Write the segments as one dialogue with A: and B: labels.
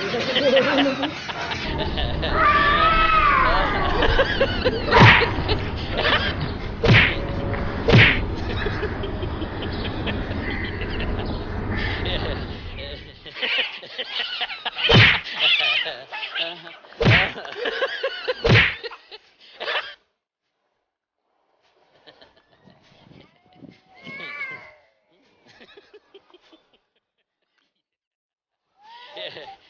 A: yeah.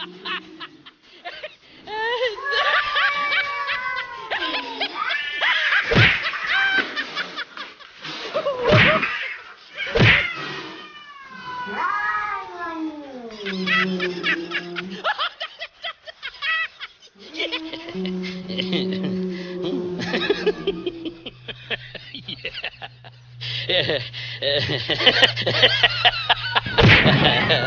A: yeah.